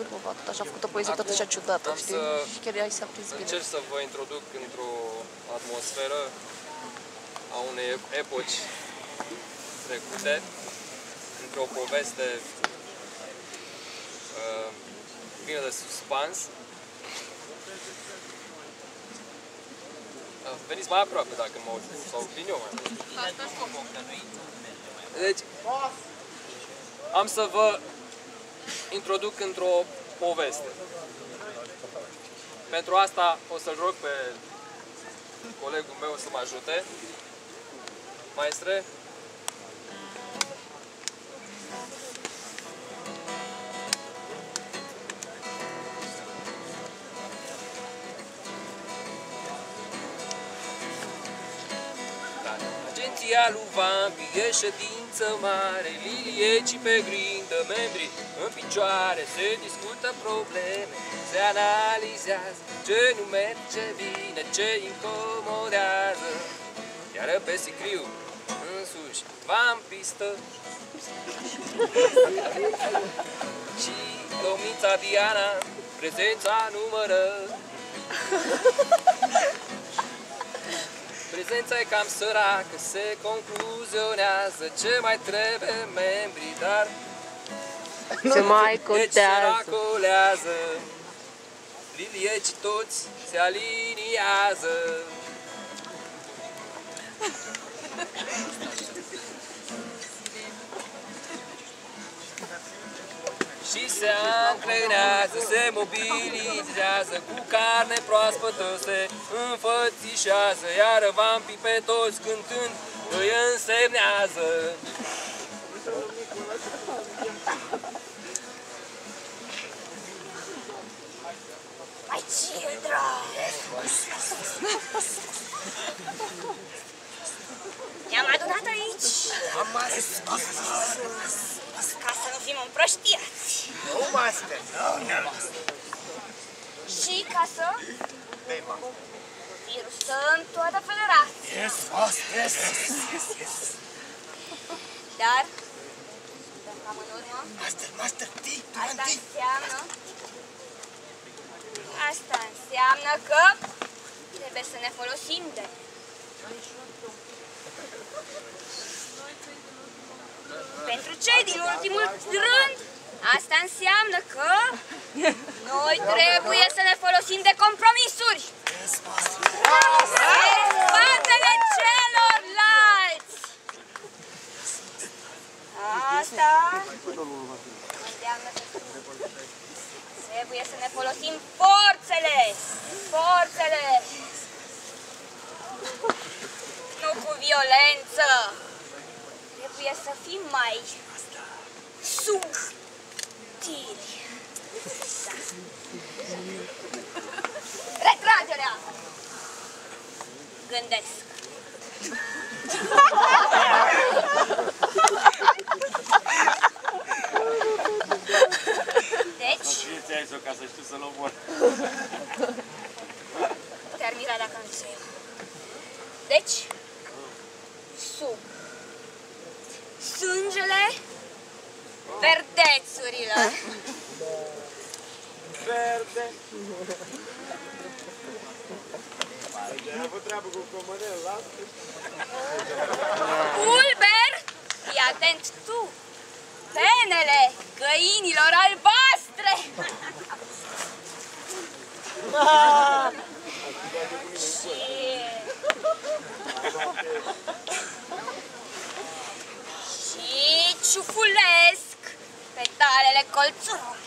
Gârmova, tot așa a făcut o poezie tot așa ciudată, am știi? să Și chiar ai s-a prins bine. Încerc să vă introduc într-o atmosferă a unei epoci trecute, într-o poveste uh, plină de suspans. Uh, veniți mai aproape dacă mă auziți, sau vin eu mai Deci, am să vă introduc într-o poveste. Pentru asta o să-l rog pe colegul meu să mă ajute. Maestre? Agenția lui Vampi e ședință mare, lilieci pe grindă, membri în picioare, se discută probleme, se analizează ce nu merge bine, ce incomodează. Iar pe sicriu, însuși, vampistă și domnița Diana, prezența numără. Prezența e cam săracă, se concluzionează ce mai trebuie membrii, dar Se mai deci se contează. racolează. Lilieci toți se aliniază. Și se antrenează, se mobilizează, cu carne proaspătă se înfățișează, iar vampii pe toți cântând îi însemnează. My children! Ne-am adunat aici ca să nu fim împrăștiați Nu, master. Nu, nu. și ca să virusăm toată federația. Yes, master. Yes, yes, yes. Dar, cam în urmă, Master, master, tii, tu asta tii. înseamnă... Asta înseamnă că trebuie să ne folosim de Pentru cei din ultimul rând, asta înseamnă că noi trebuie să ne folosim de compromisuri. Yes, master. În spatele celorlalți. Asta înseamnă că trebuie să ne folosim forțele. Forțele. Nu cu violență. Trebuie să fim mai subtili. Tiri. Retragela! Gândesc. Verdețurile. Verde. Ai avut treabă cu comodel, las? Pulber, fii atent tu, penele găinilor albastre. Și... Și ciufulesc petalele colțuroase.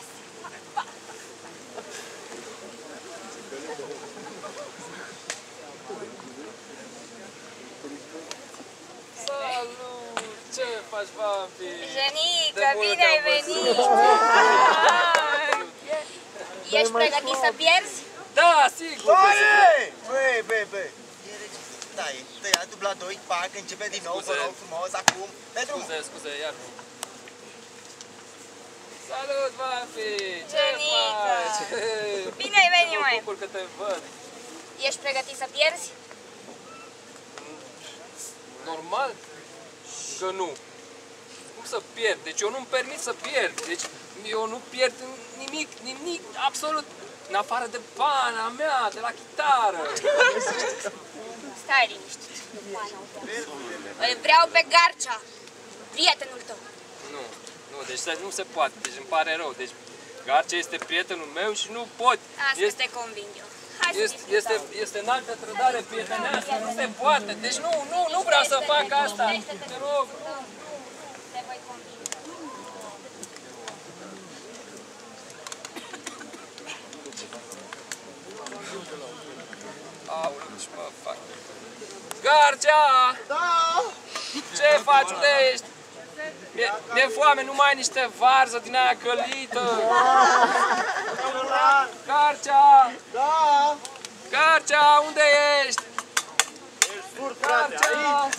Salut! Ce faci, vampi? Jenică, De mult bine ai te-am venit! văzut. Ești pregătit să pierzi? Da, sigur! Băi! Băi, băi, băi. Da, e tăiat dubla 2, pac, începe din nou, vă Scuze. rog frumos, acum. Pe drum. Scuze, scuze, iar nu. Salut, vampi! Ce Genică! faci? Bine ai venit, Mă măi! bucur că te văd. Ești pregătit să pierzi? Normal că nu. Cum să pierd? Deci eu nu-mi permit să pierd. Deci eu nu pierd nimic, nimic, absolut, în afară de pana mea, de la chitară. Stai liniștit. Îl vreau pe Garcia, prietenul tău. Nu, nu, deci să- nu se poate, deci îmi pare rău. Deci Garce este prietenul meu și nu pot. Asta Este, te conving eu. Hai să este, discutăm. este, este în altă trădare prietenească, nu se poate. Deci nu, nu, nu vreau să fac asta. Te rog. Te voi convinge. Aoleu, ce mă fac. Garcea! Da! Ce faci? Unde ești? Mi-e, mi-e foame, nu mai ai niște varză din aia călită. Garcea! Da! Garcea, unde ești? Sur, frate, Garcea!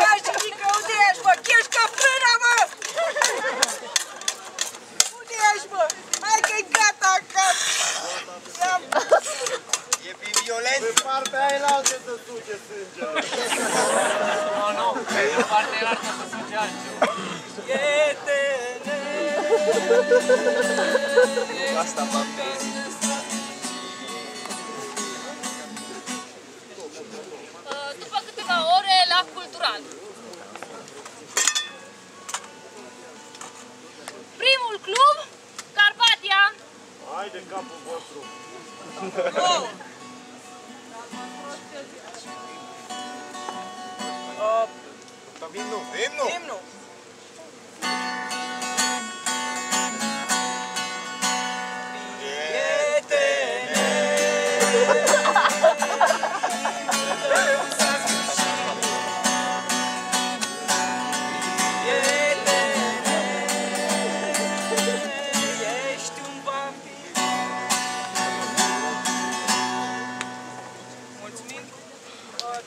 Gașnică, unde ești, mă? Chești ca frâna, mă! Unde ești, mă? Hai că-i gata acasă! Ia E pe violent. Pe partea aia la altă să suce sângele. Nu, nu, pe partea aia arată să suge altceva. Asta va fi. După câteva ore la cultural. Primul club, Carpatia. Hai de capul vostru. Camino. Himno. Himno. Yeah.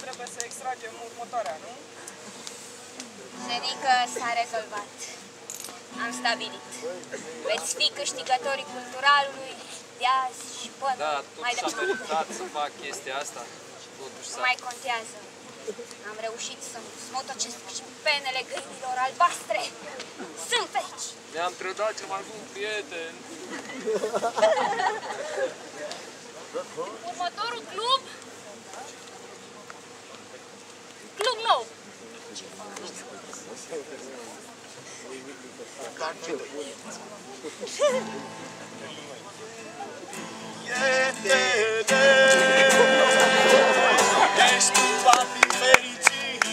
Trebuie să extragem următoarea, nu? Zenică s-a rezolvat. Am stabilit. Veți fi câștigătorii culturalului de azi și până Da, mai totuși am departe. meritat să fac chestia asta. Totuși Nu să... mai contează. Am reușit să-mi smut acest și penele găinilor albastre. Sunt aici. Mi-am trădat cel mai bun prieten. Următorul club Club nou Ești un vampir fericit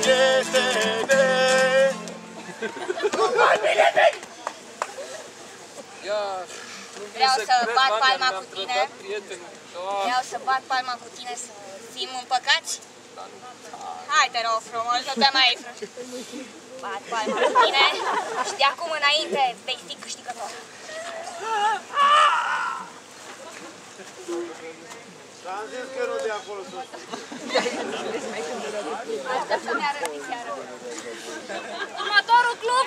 Prietene Ia, nu vin Vreau să cred, bat Vania, palma mi-am cu tine. trădat prietenul. Da, Vreau să bat palma cu tine să fim împăcați dar nu. Hai te rog frumos, nu te mai frate. Bat palma cu tine și de acum înainte vei fi câștigător. Am zis că nu de acolo sus Aștept să-mi arăt seara. Următorul club